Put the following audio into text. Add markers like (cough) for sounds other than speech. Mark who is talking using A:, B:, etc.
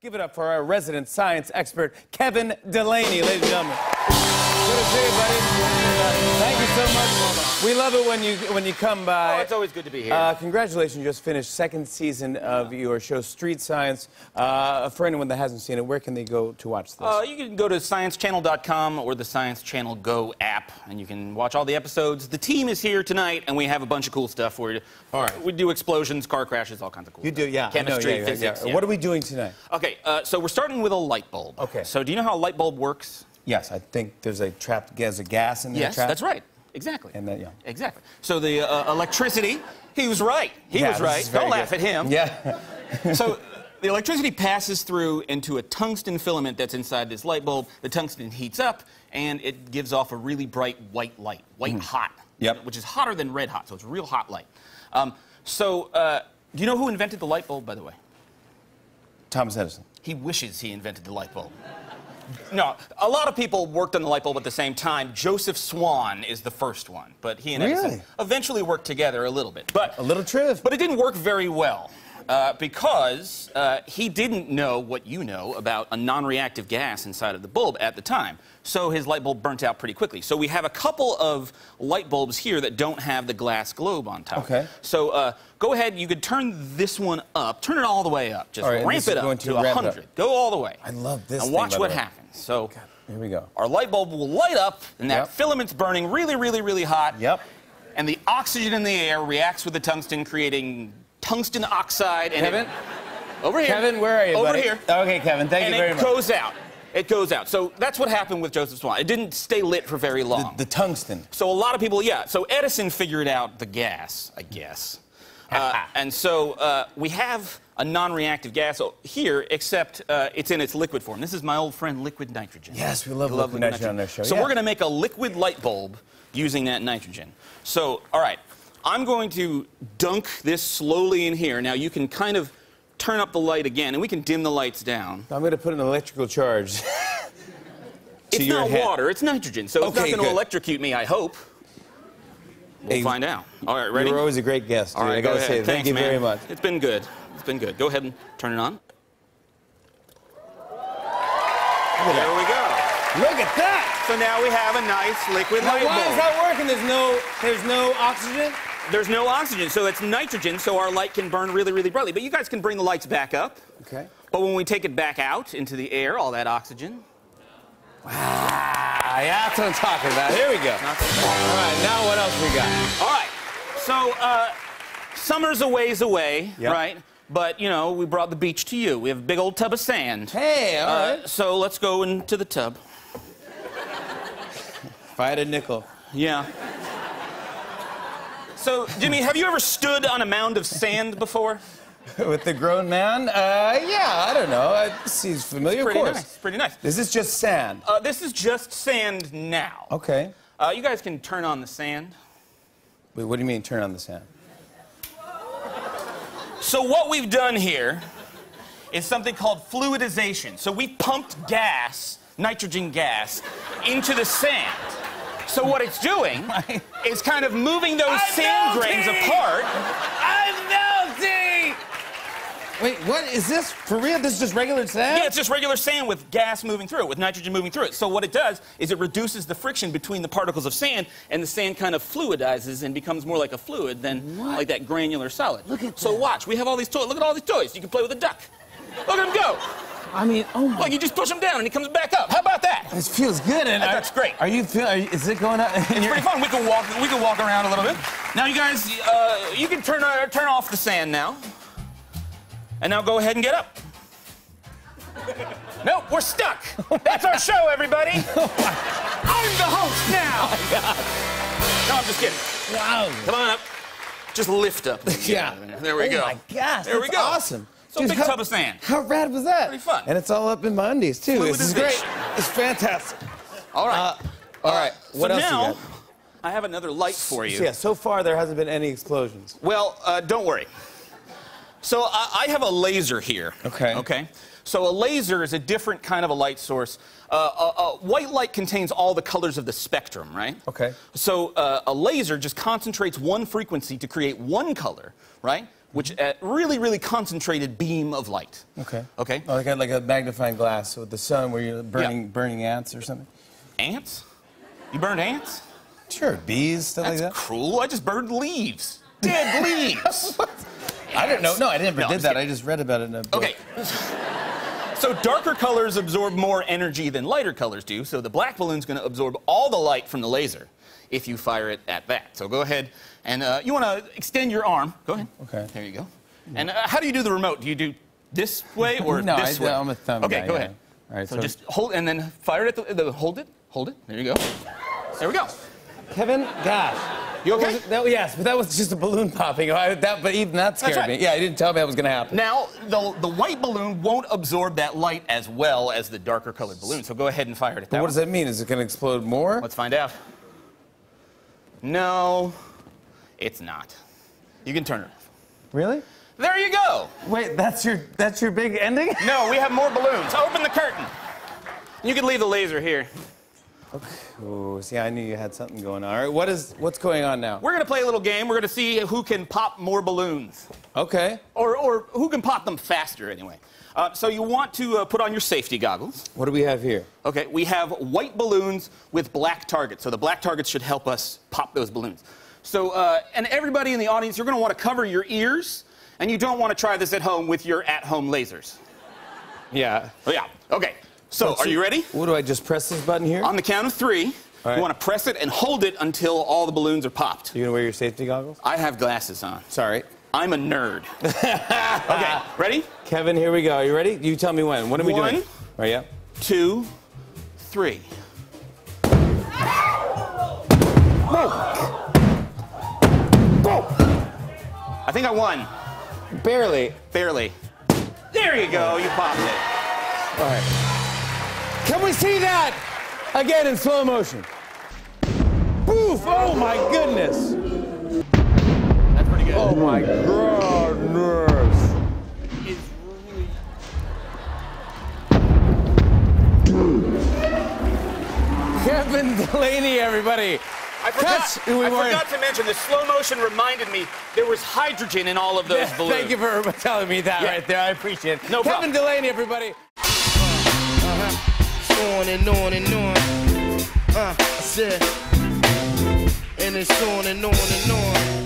A: Give it up for our resident science expert, Kevin Delaney, ladies and gentlemen. Good to see you, buddy. Thank you so much. We love it when you when you come by.
B: Oh, it's always good to be here.
A: Uh, congratulations, you just finished second season of your show, Street Science. Uh, for anyone that hasn't seen it, where can they go to watch this?
B: Uh, you can go to sciencechannel.com or the Science Channel Go app, and you can watch all the episodes. The team is here tonight, and we have a bunch of cool stuff for you.
A: All right.
B: We do explosions, car crashes, all kinds of cool stuff.
A: you
B: stuff.
A: do, yeah. Know,
B: Chemistry,
A: yeah, yeah,
B: physics.
A: yeah.
B: yeah.
A: What are we doing tonight?
B: Okay, uh, so we're starting with a light bulb.
A: Okay.
B: So do you know how a light bulb works?
A: Yes, I think there's a trapped there's a gas in there.
B: Yes,
A: trapped.
B: that's right. Exactly.
A: And then, yeah.
B: Exactly. So the uh, electricity, he was right. He
A: Yeah,
B: was right. Don't laugh
A: good.
B: at him.
A: Yeah. (laughs)
B: so the electricity passes through into a tungsten filament that's inside this light bulb. The tungsten heats up, and it gives off a really bright white light, white hot.
A: Mm-hmm. Yep.
B: Which is hotter than red hot, so it's a real hot light. Um, so, uh, do you know who invented the light bulb, by the way?
A: Thomas Edison.
B: He wishes he invented the light bulb. No, a lot of people worked on the light bulb at the same time. Joseph Swan is the first one, but he and Edison eventually worked together a little bit. But
A: A little triv.
B: but it didn't work very well uh, because uh, he didn't know what you know about a non-reactive gas inside of the bulb at the time. So his light bulb burnt out pretty quickly. So we have a couple of light bulbs here that don't have the glass globe on top.
A: Okay.
B: So uh, go ahead. You could turn this one up. Turn it all the way up. Just
A: right,
B: ramp it up
A: to
B: to
A: ramp it up.
B: 100. Go all the way.
A: I love this
B: And watch
A: the
B: what happens. So
A: Here we go.
B: our light bulb will light up, and that
A: Yep.
B: filament's burning really, really, really hot.
A: Yep.
B: And the oxygen in the air reacts with the tungsten, creating tungsten oxide. And
A: Kevin?
B: It, over here.
A: Kevin, where are you,
B: Over
A: buddy?
B: here.
A: Okay, Kevin, thank
B: and
A: you very much.
B: it goes out. It goes out. So that's what happened with Joseph Swan. It didn't stay lit for very long.
A: The tungsten.
B: So a lot of people, yeah. So Edison figured out the gas, I guess. (laughs) Uh, and so uh, we have a non-reactive gas here, except uh, it's in its liquid form. This is my old friend liquid nitrogen.
A: Yes, we love
B: You
A: liquid nitrogen on our show,
B: So
A: yeah.
B: we're going to make a liquid light bulb using that nitrogen. So, all right, I'm going to dunk this slowly in here. Now you can kind of turn up the light again, and we can dim the lights down.
A: I'm going to put an electrical charge. (laughs) to
B: It's
A: your
B: not
A: head.
B: water, it's nitrogen, so it's not going to electrocute me, I hope. We'll
A: Hey,
B: find out. All right, ready?
A: You were always a great guest, dude.
B: All right,
A: I gotta
B: go
A: say,
B: ahead.
A: thank you
B: man.
A: very much.
B: It's been good. It's been good. Go ahead and turn it on. There we go.
A: Look at that!
B: So now we have a nice liquid
A: Now,
B: light
A: why
B: bulb.
A: is that working? There's no, there's no oxygen.
B: There's no oxygen, so it's nitrogen, so our light can burn really, really brightly. But you guys can bring the lights back up.
A: Okay.
B: But when we take it back out into the air, all that oxygen,
A: Ah, yeah, that's what I'm talking about. Here we go. All right, now what else we got?
B: All right. So uh, summer's a ways away,
A: Yep.
B: right? But you know, we brought the beach to you. We have a big old tub of sand.
A: Hey, all
B: Uh,
A: right.
B: so let's go into the tub.
A: If I had a nickel.
B: Yeah. So, Jimmy, have you ever stood on a mound of sand before?
A: With the grown man? Uh, yeah, I don't know. Uh, this seems familiar, of course.
B: nice. Pretty nice.
A: This is just sand?
B: Uh, this is just sand now.
A: Okay.
B: Uh, you guys can turn on the sand.
A: Wait, what do you mean turn on the sand?
B: So what we've done here is something called fluidization. So we pumped gas, nitrogen gas, into the sand. So what it's doing is kind of moving those
A: I'm
B: sand grains apart.
A: I'm melting! Wait, what is this? For real? This is just regular sand?
B: Yeah, it's just regular sand with gas moving through it, with nitrogen moving through it. So what it does is it reduces the friction between the particles of sand, and the sand kind of fluidizes and becomes more like a fluid than like that granular solid.
A: Look at
B: So
A: that.
B: watch, we have all these toys. Look at all these toys. You can play with a duck. Look at him go.
A: I mean, oh my.
B: Look, you just push him down and he comes back up. How about that?
A: This feels good. And
B: That- that's great.
A: Are you feel? Are you, is it going up?
B: It's pretty fun. We can walk. We can walk around a little bit. Now, you guys, uh, you can turn uh, turn off the sand now. And now go ahead and get up. (laughs) Nope, we're stuck. That's our show, everybody. (laughs) I'm the host now. No, I'm just kidding.
A: Wow.
B: Come on up. Just lift up. (laughs)
A: Yeah.
B: There we
A: oh
B: go.
A: Oh my gosh.
B: There we go.
A: Awesome.
B: So big
A: how,
B: tub of sand.
A: How rad was that?
B: Pretty fun.
A: And it's all up in my undies too. This is great. It's fantastic.
B: All right.
A: Uh, all right. What
B: so
A: else
B: now,
A: you got?
B: I have another light for you.
A: So, yeah. So far there hasn't been any explosions.
B: Well, uh, don't worry. So I, I have a laser here.
A: Okay.
B: Okay. So a laser is a different kind of a light source. Uh, uh, uh, white light contains all the colors of the spectrum, right?
A: Okay.
B: So uh, a laser just concentrates one frequency to create one color, right? Which a really, really concentrated beam of light.
A: Okay.
B: Okay.
A: Oh, like a, like a magnifying glass with the sun where you're burning burning ants or something.
B: Ants? You burned ants?
A: Sure, bees, stuff
B: That's
A: like that.
B: cruel. I just burned leaves. Dead (laughs) leaves.
A: I didn't know. No, I never
B: No,
A: did that.
B: kidding.
A: I just read about it in a book.
B: Okay. So darker colors absorb more energy than lighter colors do. So the black balloon's going to absorb all the light from the laser if you fire it at that. So go ahead and uh, you want to extend your arm. Go ahead.
A: Okay.
B: There you go. And uh, how do you do the remote? Do you do this way or (laughs)
A: No,
B: this
A: I-
B: way?
A: I'm a thumb
B: Okay,
A: guy,
B: go
A: yeah.
B: ahead.
A: All right,
B: so,
A: so-
B: just hold and then fire it at the, the hold it, hold it. There you go. There we go.
A: Kevin, gosh.
B: You okay?
A: Was that- yes, but that was just a balloon popping. I, that, but even that scared
B: right.
A: me. Yeah, he didn't tell me that was going to happen.
B: Now, the, the white balloon won't absorb that light as well as the darker colored balloon. So go ahead and fire it at that
A: But what
B: one.
A: does that mean? Is it going to explode more?
B: Let's find out. No, it's not. You can turn it off.
A: Really?
B: There you go.
A: Wait, that's your that's your big ending?
B: No, we have more balloons. Open the curtain. You can leave the laser here.
A: Oh, see, I knew you had something going on. All right, what is what's going on now?
B: We're going to play a little game. We're going to see who can pop more balloons.
A: Okay.
B: Or, or who can pop them faster, anyway. Uh, so you want to uh, put on your safety goggles.
A: What do we have here?
B: Okay, we have white balloons with black targets. So the black targets should help us pop those balloons. So, uh, and everybody in the audience, you're going to want to cover your ears, and you don't want to try this at home with your at home lasers.
A: Yeah.
B: Oh, yeah. Okay. So, are you ready?
A: What do I just press this button here?
B: On the count of three,
A: All right.
B: you want to press it and hold it until all the balloons are popped.
A: you gonna wear your safety goggles?
B: I have glasses on.
A: Sorry.
B: I'm a nerd. (laughs) okay, ready?
A: Kevin, here we go. You ready? You tell me when. When are we
B: One.
A: doing? All right, yeah.
B: Two, three. I think I won.
A: Barely.
B: Barely. There you go. You popped it.
A: All right. Can we see that again in slow motion? Poof! Oh my goodness!
B: That's pretty good.
A: Oh my goodness!
B: Is really-
A: Kevin Delaney, everybody.
B: I forgot,
A: Catch- we
B: I
A: weren't-
B: forgot to mention the slow motion reminded me there was hydrogen in all of those balloons.
A: Thank you for (laughs) telling me that
B: Yeah.
A: right there. I appreciate it.
B: No
A: Kevin
B: problem.
A: Delaney, everybody.
C: on and on and on. Uh, I said, and it's on and on and on.